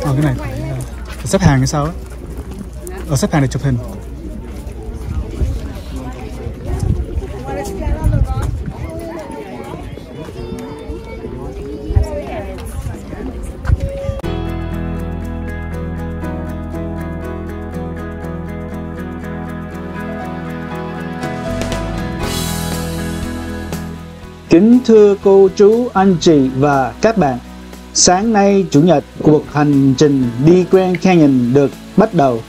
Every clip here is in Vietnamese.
Ờ cái này phải xếp hàng hay sao á? Ở xếp hàng để chụp hình. Kính thưa cô chú, anh chị và các bạn Sáng nay Chủ nhật cuộc hành trình đi Grand Canyon được bắt đầu.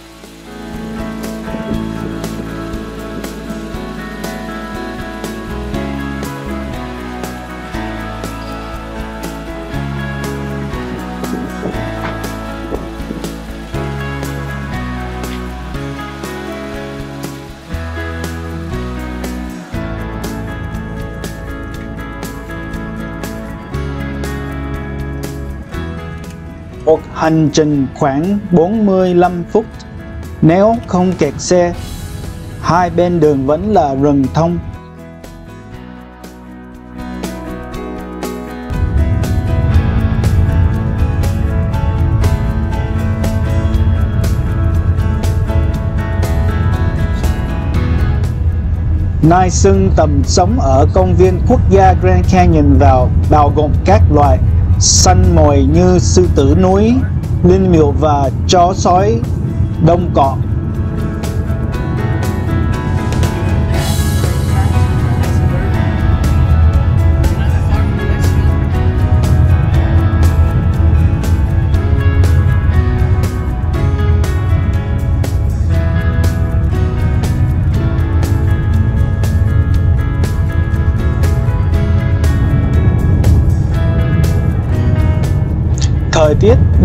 Hành trình khoảng 45 phút. Nếu không kẹt xe, Hai bên đường vẫn là rừng thông. Nai sưng tầm sống ở công viên quốc gia Grand Canyon vào, bao gồm các loại săn mồi như sư tử núi, linh miệu và chó sói đông cọ.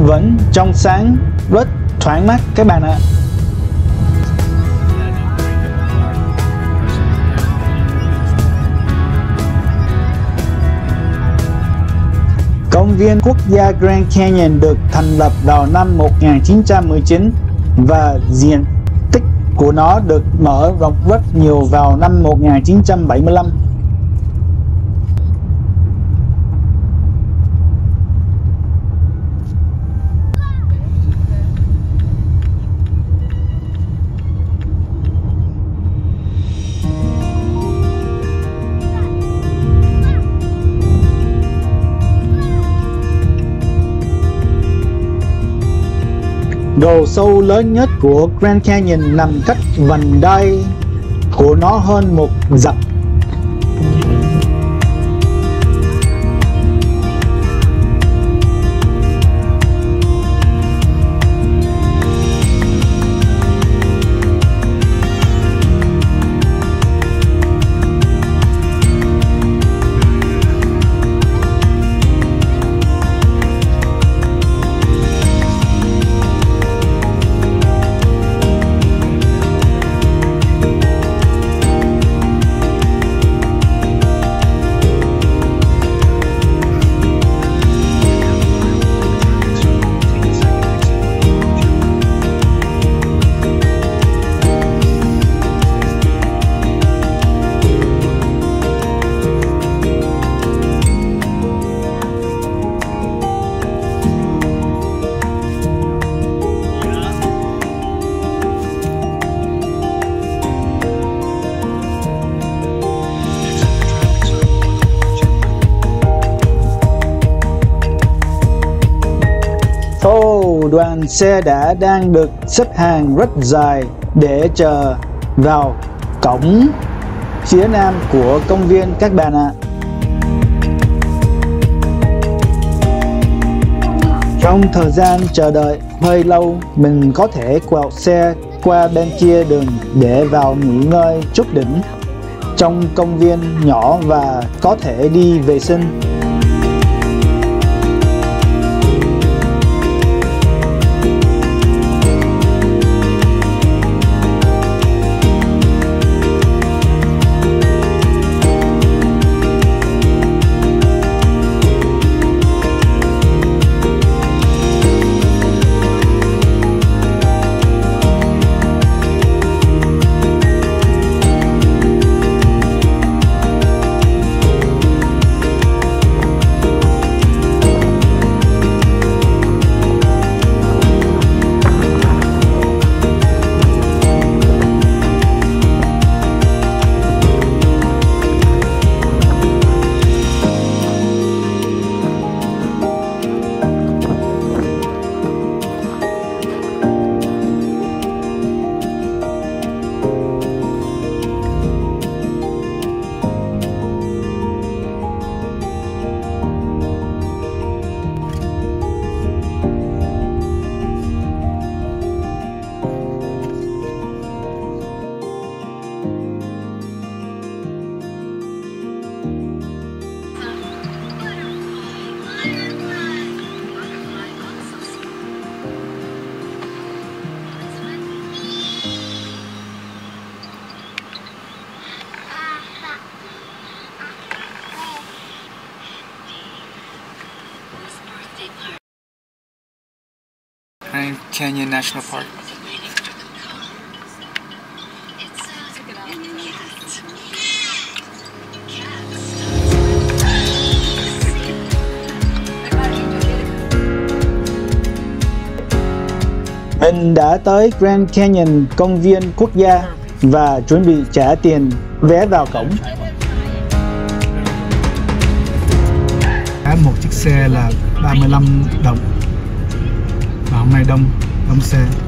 Vẫn trong sáng, rất thoáng mát các bạn ạ. Công viên quốc gia Grand Canyon được thành lập vào năm 1919 và diện tích của nó được mở rộng rất nhiều vào năm 1975. Đồ sâu lớn nhất của Grand Canyon nằm cách vành đai của nó hơn một dặm. Ồ, xe đã đang được xếp hàng rất dài để chờ vào cổng phía nam của công viên các bạn ạ. Trong thời gian chờ đợi hơi lâu, mình có thể quẹo xe qua bên kia đường để vào nghỉ ngơi chút đỉnh trong công viên nhỏ và có thể đi vệ sinh. Canyon National Park. Mình đã tới Grand Canyon công viên quốc gia và chuẩn bị trả tiền vé vào cổng. Giá một chiếc xe là 35 đồng Và hôm nay đông, đông xe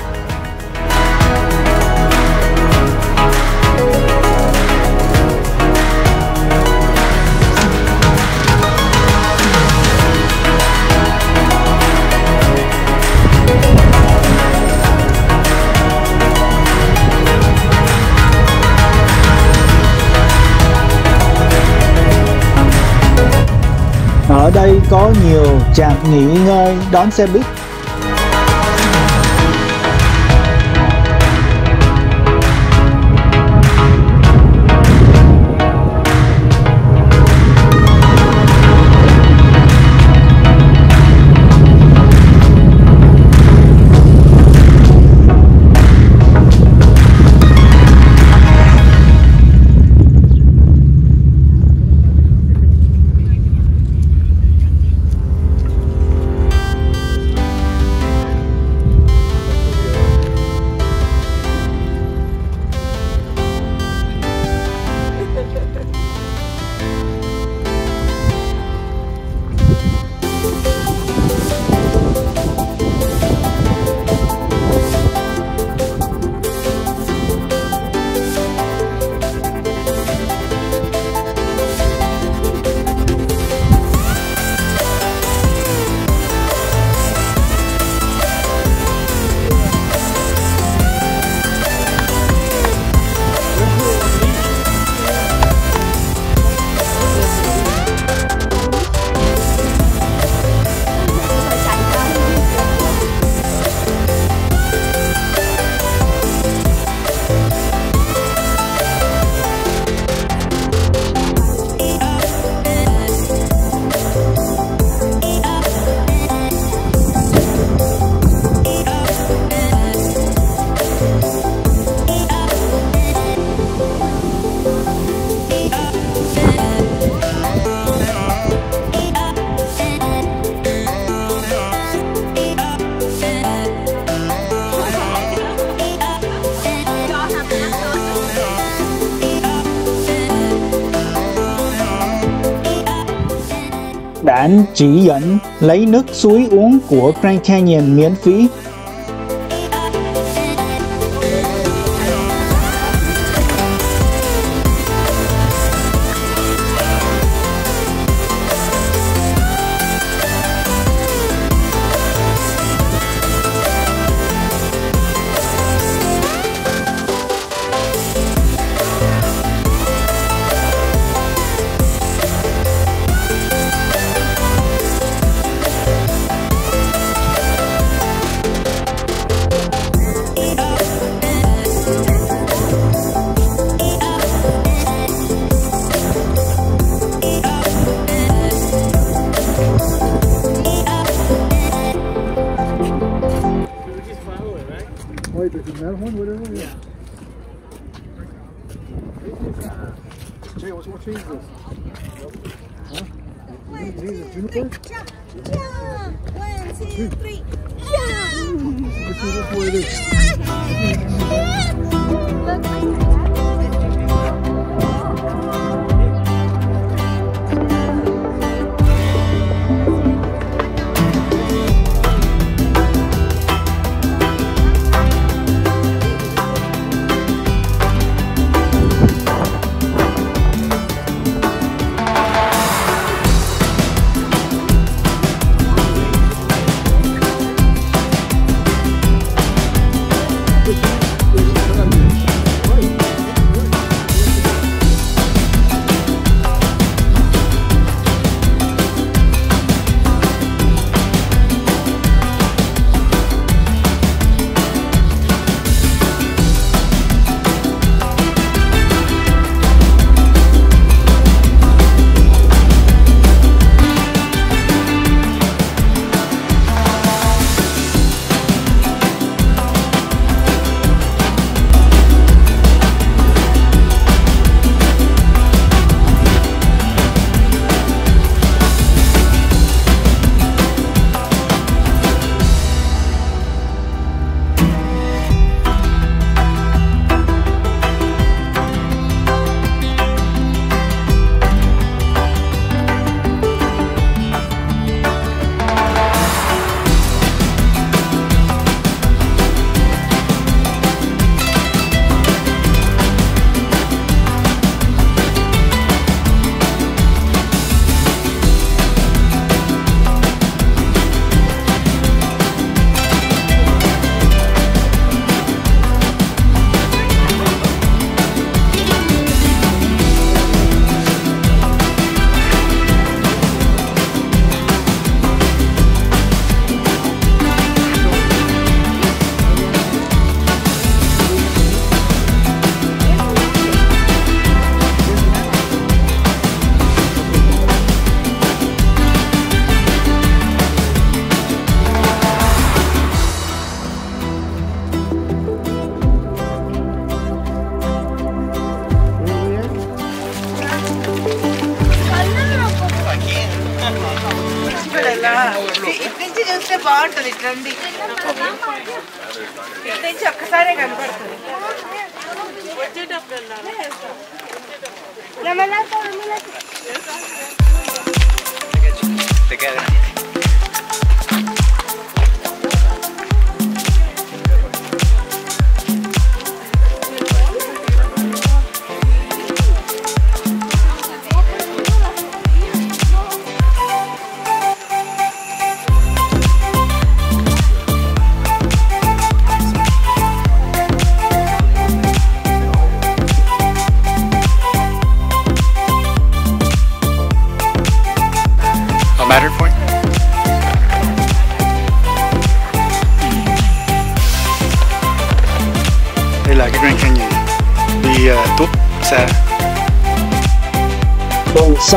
có nhiều trạm nghỉ ngơi đón xe buýt. Chỉ dẫn lấy nước suối uống của Grand Canyon miễn phí. One, two, three, jump, jump. One, two, three, jump. Look,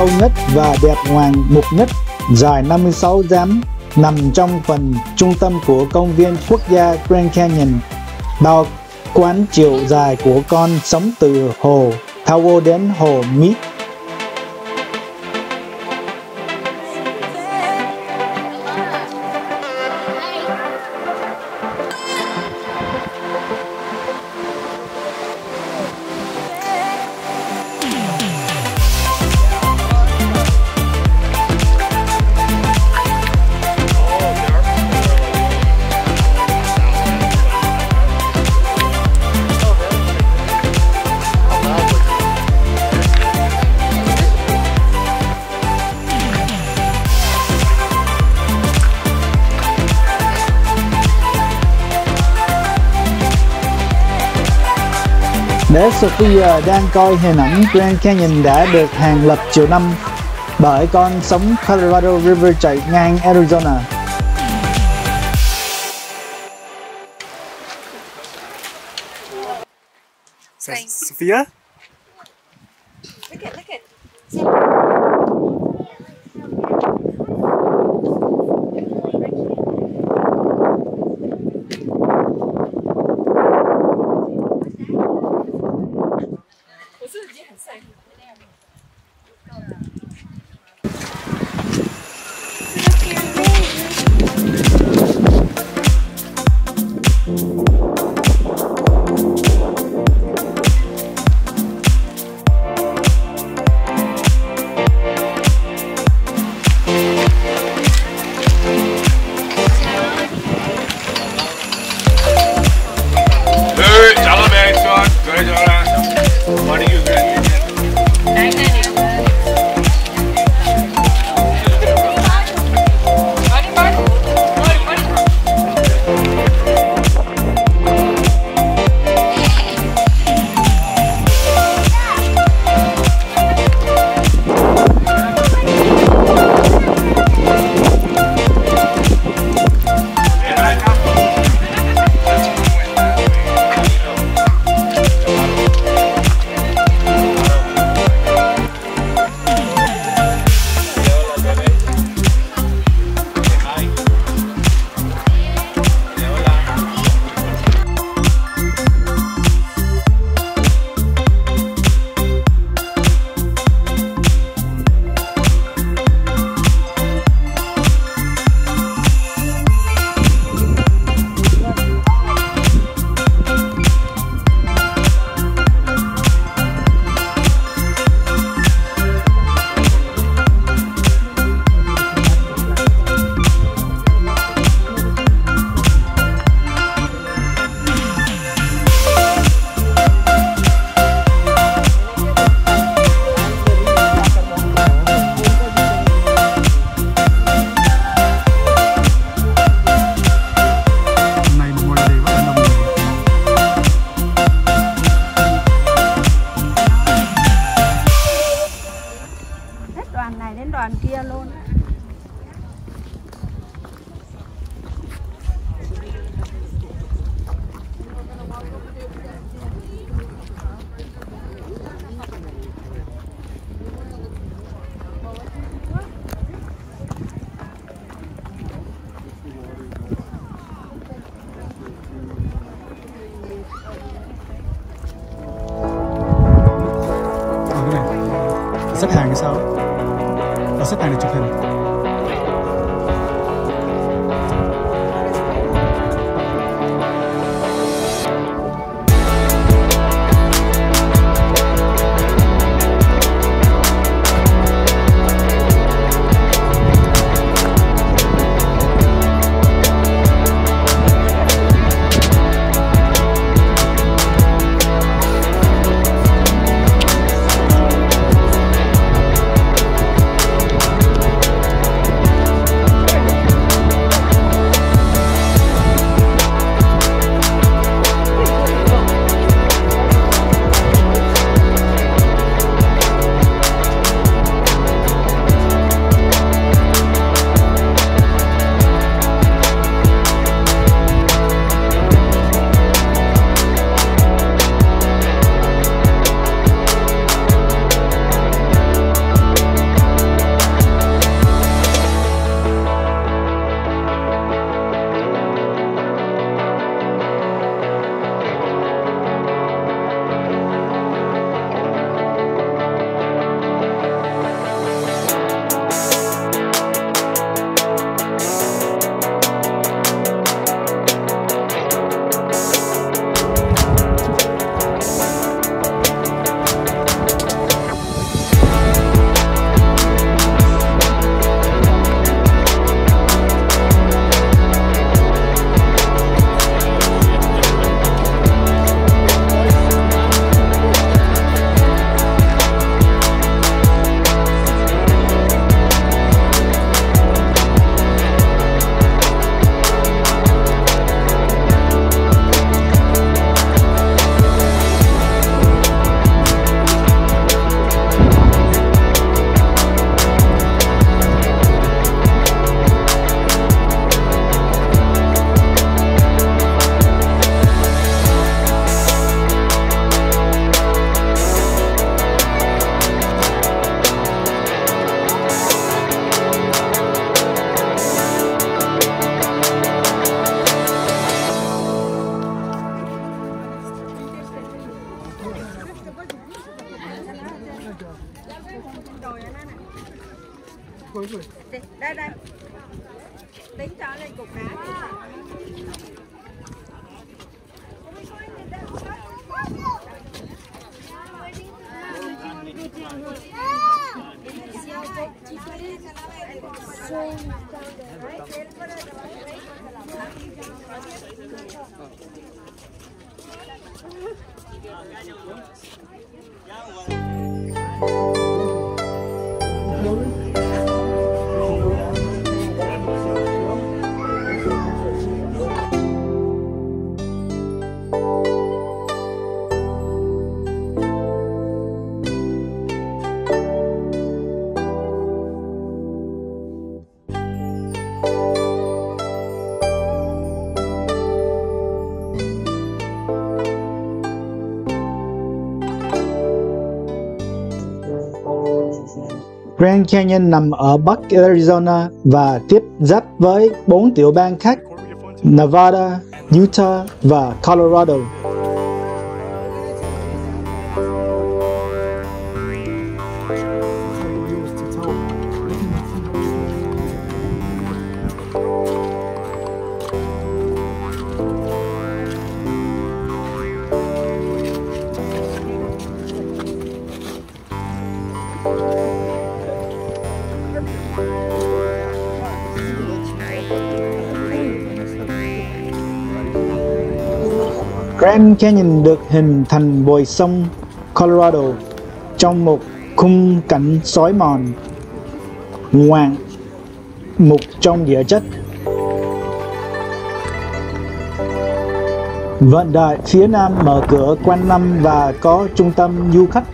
sâu nhất và đẹp ngoạn mục nhất, dài 56 dặm, nằm trong phần trung tâm của công viên quốc gia Grand Canyon, bao quán chiều dài của con sống từ hồ Tower đến hồ Mead. Bé Sophia đang coi hình ảnh Grand Canyon đã được hàng lập triệu năm bởi con sóng Colorado River chảy ngang Arizona. Sophia? Look at, look at. Tính cho Grand Canyon nằm ở Bắc Arizona và tiếp giáp với bốn tiểu bang khác Nevada, Utah và Colorado. Grand Canyon được hình thành bồi sông Colorado trong một khung cảnh sói mòn, ngoạn mục trong địa chất. Vận đại phía nam mở cửa quanh năm và có trung tâm du khách.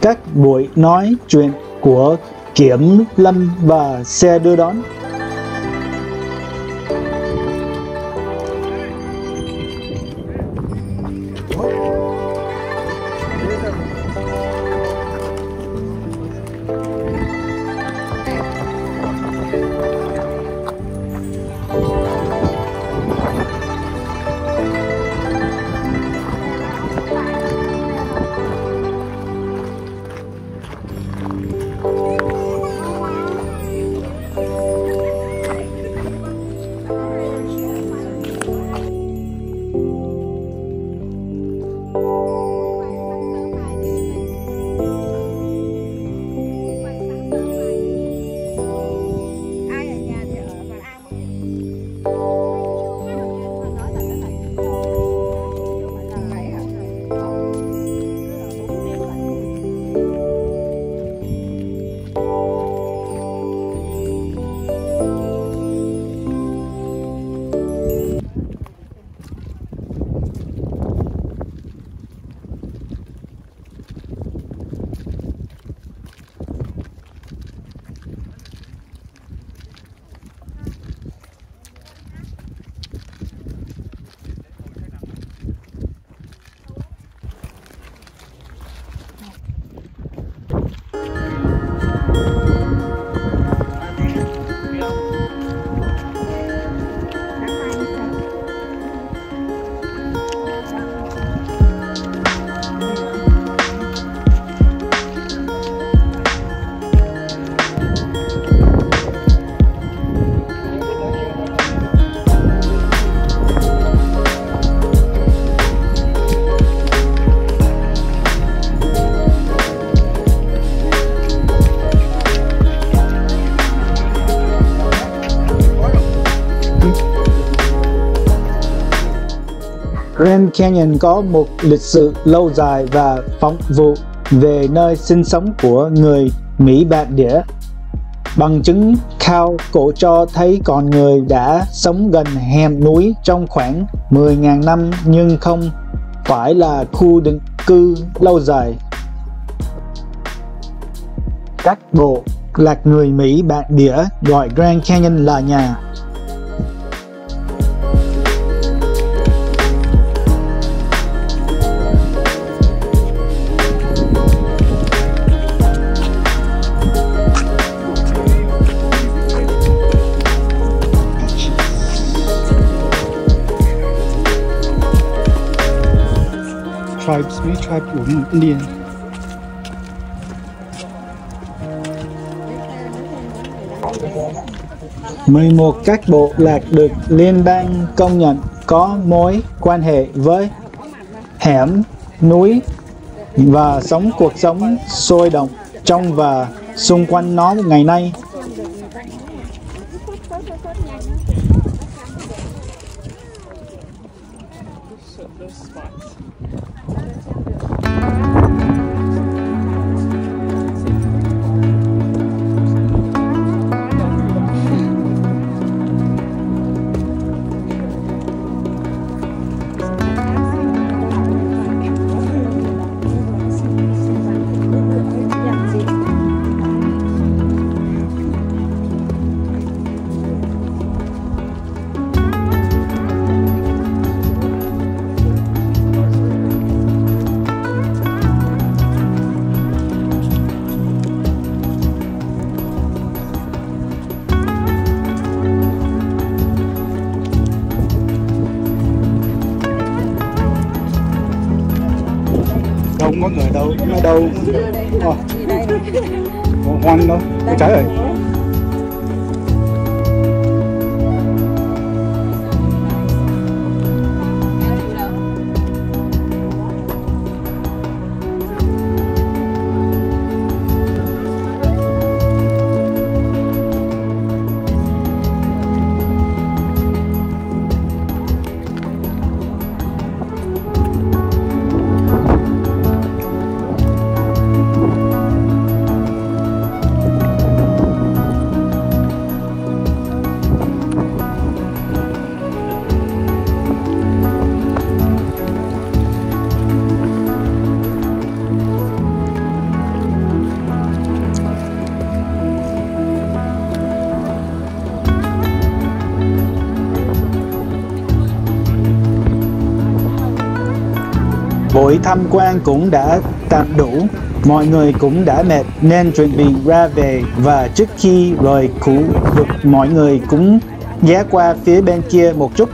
Các buổi nói chuyện của kiểm lâm và xe đưa đón. Canyon có một lịch sử lâu dài và phong vụ về nơi sinh sống của người Mỹ bản địa. Bằng chứng khảo cổ cho thấy con người đã sống gần hẻm núi trong khoảng 10.000 năm nhưng không phải là khu định cư lâu dài. Các bộ lạc người Mỹ bản địa gọi Grand Canyon là nhà. Tribes, mấy tribe của Indian. 11 các bộ lạc được liên bang công nhận có mối quan hệ với hẻm núi và sống cuộc sống sôi động trong và xung quanh nó ngày nay. Đâu đâu Ồ, có hoang đâu trái rồi Buổi tham quan cũng đã tạm đủ, mọi người cũng đã mệt nên chuẩn bị ra về và trước khi rời khu vực mọi người cũng ghé qua phía bên kia một chút.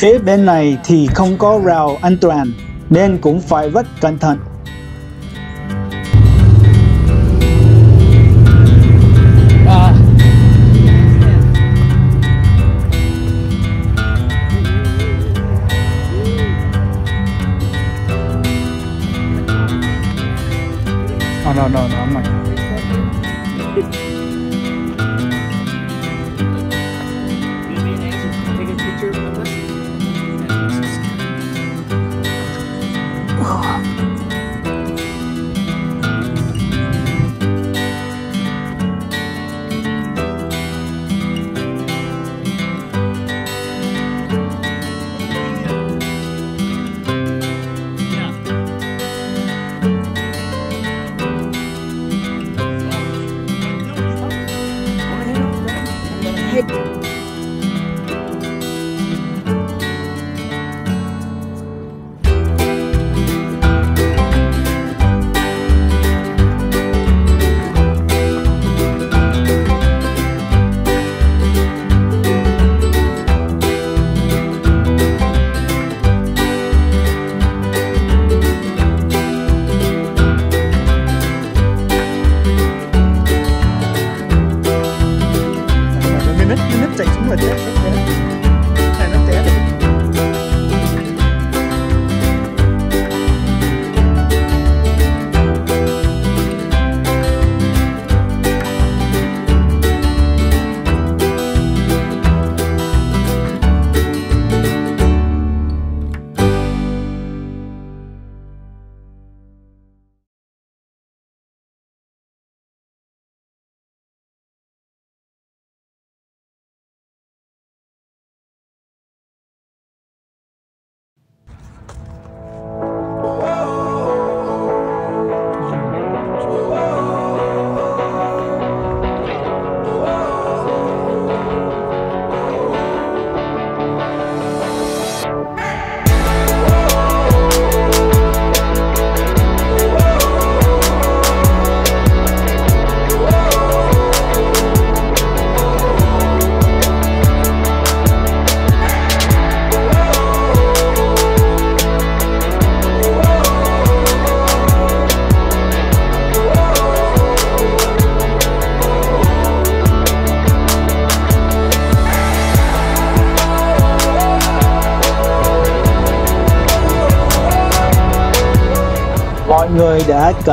Phía bên này thì không có rào an toàn nên cũng phải rất cẩn thận. Oh, no, no, no, I'm not.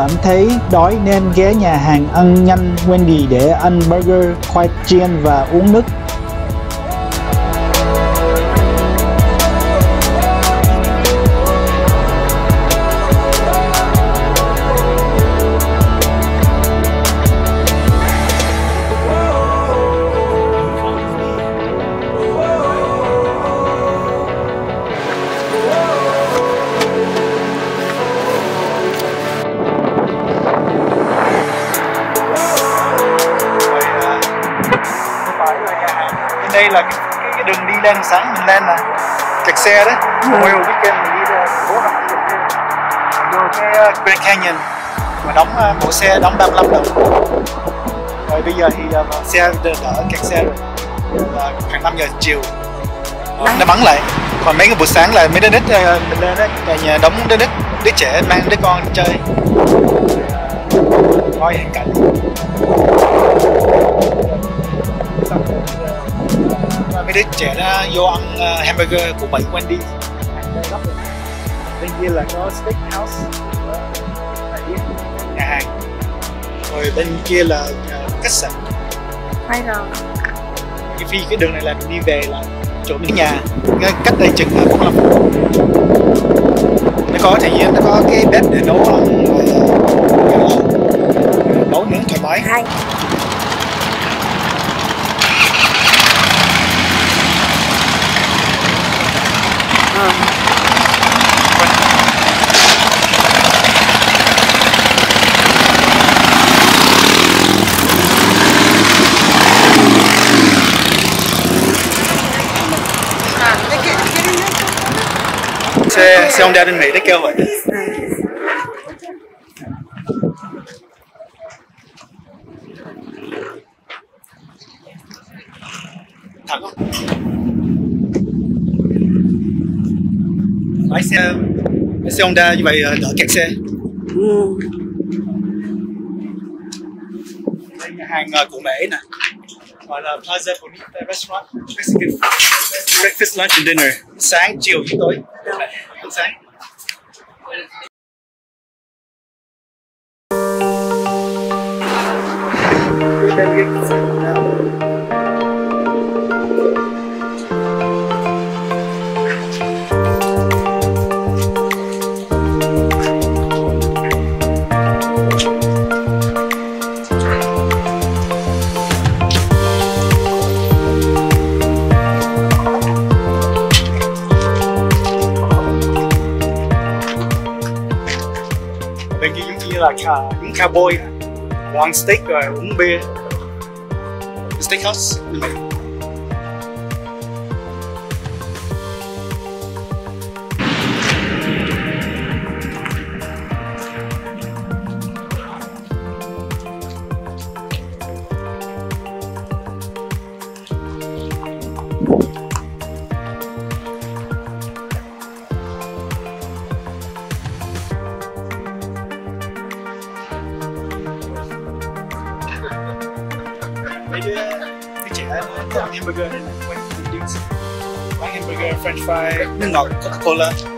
Cảm thấy đói nên ghé nhà hàng ăn nhanh Wendy để ăn burger, khoai chiên và uống nước. Lên sáng mình lên là kẹt xe đấy. Mỗi một weekend mình đi ra phố xe vô cái uh, Grand Canyon mà đóng uh, mỗi xe đóng 35 đồng rồi bây giờ thì uh, xe đỡ kẹt xe rồi. Là khoảng 5 giờ chiều Ờ, nó bắn lại. Còn mấy cái buổi sáng là mấy đứa nít mình lên đấy nhà nhà đóng đứa nít đứa trẻ mang đứa con đi chơi coi cảnh đứa trẻ nó vô ăn ờ, hamburger của bảy Wendy. Bên kia là có steakhouse. Nhà hàng. Rồi bên kia là ờ, khách sạn. Quay rồi. cái phi cái đường này là mình đi về là chỗ cái nhà. Cái cách đây chừng là 45 phút. Nó có thì nó có cái bếp để nấu ăn ờ, nấu nướng thoải mái. Hai. Xe xe Honda bên Mỹ nó kêu vậy? Thật không? Lái xe lái xe Honda như vậy ờ, đỡ kẹt xe. Ừ. đây nhà hàng của Mỹ nè. Gọi là Plaza Bonita Restaurant Mexican breakfast lunch and dinner. Sáng, chiều, tối ăn sáng bên cowboy ăn steak rồi uống bia. Steakhouse french fry nước ngọt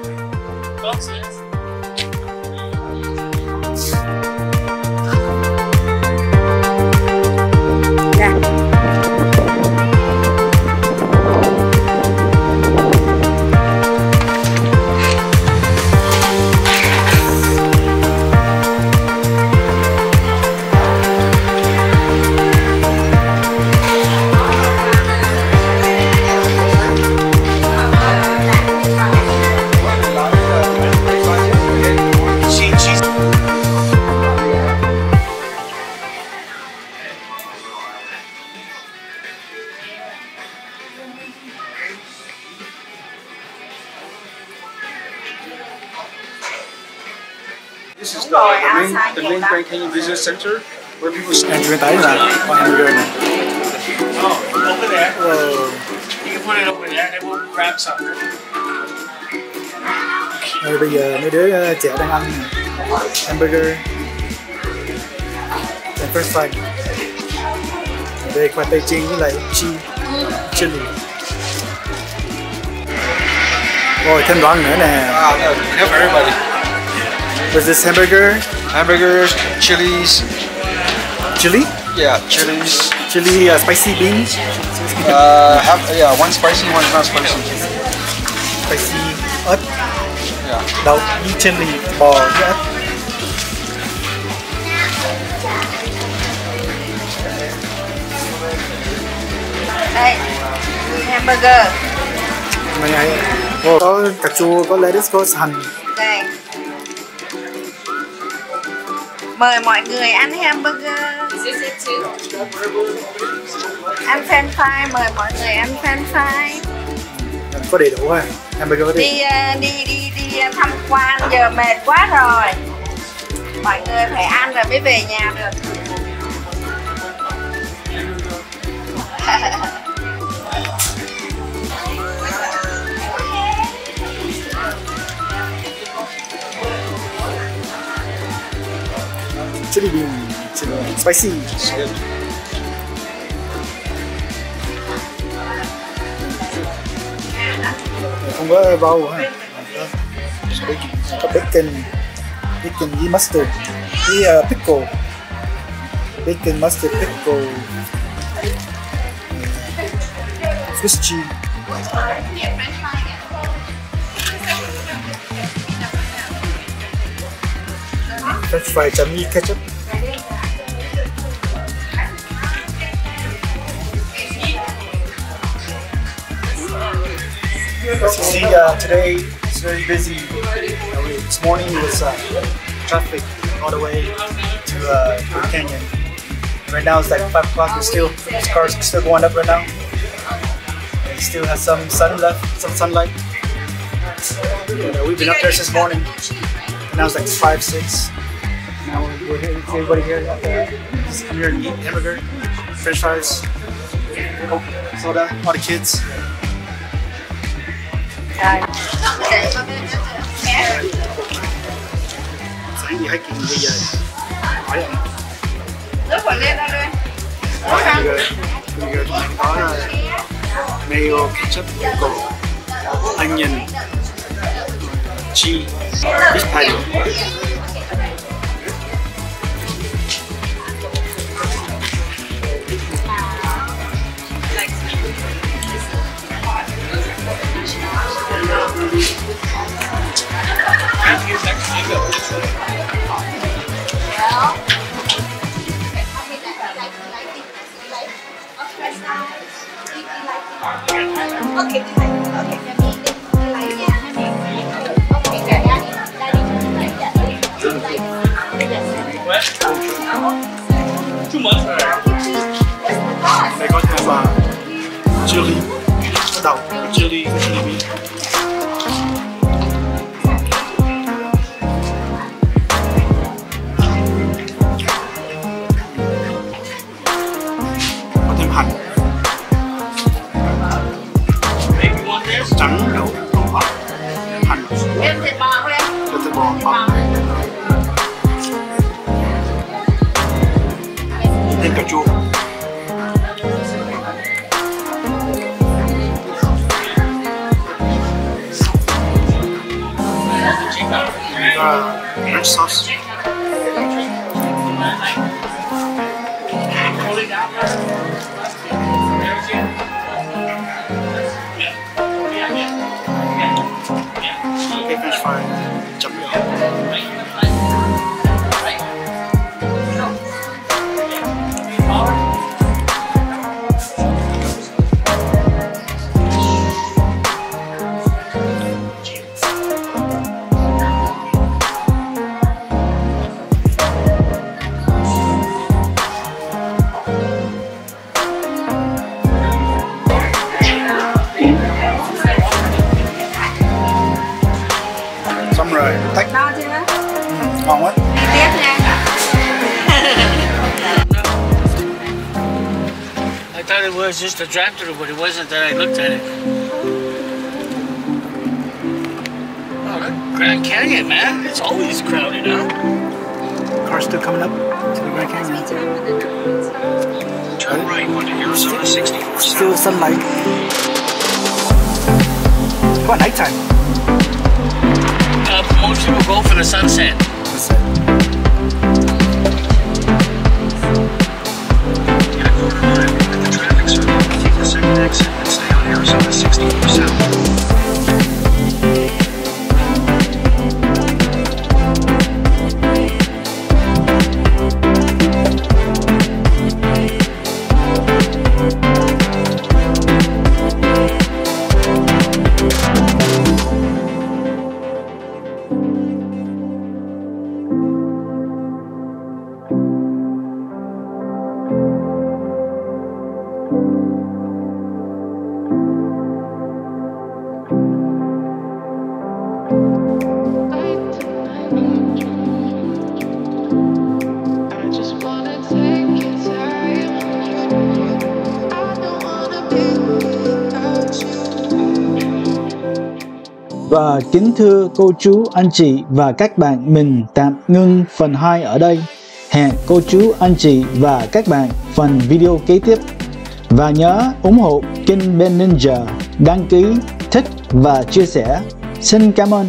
main, the Grand Canyon Business Center where people Em chưa tới là con hamburger này Oh, over there. Wow. You can put it over there. They will grab some. Đây bây giờ mấy đứa ờ, trẻ đang ăn hamburger and french fry đây khoai tây chiên với lại chi chili rồi thêm đồ ăn nữa nè Wow, no, enough for everybody. Was this hamburger? Hamburgers, chilies, Chili? yeah, chilies. Chili uh, spicy beans? Uh, have, yeah, one spicy, one not spicy. Spicy ớt. Yeah. Đậu như chili bò với ớt. đây hamburger Mày này Ồ, có cà chua, có lettuce, có hành. Mời mọi người ăn hamburger. Ăn french fry mời mọi người ăn french fry. Có đầy đủ ha. Hamburger có đầy đi ờ, đi đi đi tham quan giờ mệt quá rồi. Mọi người phải ăn rồi mới về nhà được chili bean, chili spicy. It's good. Không có. Có bacon, bacon mustard, với uh, pickle. Bacon, mustard, pickle. Swiss cheese. French fry chấm với ketchup. As you see, uh, today it's very busy. This morning was uh, traffic all the way to uh, Canyon. Right now it's like 5 o'clock. There's still there's cars still going up right now. It still has some sun left, some sunlight. And, uh, we've been up there since morning. And now it's like 5, 6. We're here. Everybody here. Just come here and eat hamburger, french fries, Coke, soda, all the kids. mayo, ketchup, pickle, onion, cheese, fish patty. Too much. Đây có thêm uh, chili, có đậu, có chili, có chili it was just a drive-through, but it wasn't that I looked at it. Oh, Grand Canyon, man. It's always crowded, huh? Car's still coming up to the Grand Canyon. Turn right onto Arizona 64 Still sunlight. On, nighttime. Uh, most people go for the sunset. Kính thưa cô chú, anh chị và các bạn, mình tạm ngưng phần 2 ở đây. Hẹn cô chú, anh chị và các bạn phần video kế tiếp. Và nhớ ủng hộ kênh Ben Ninja, đăng ký, thích và chia sẻ. Xin cảm ơn.